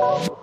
Oh.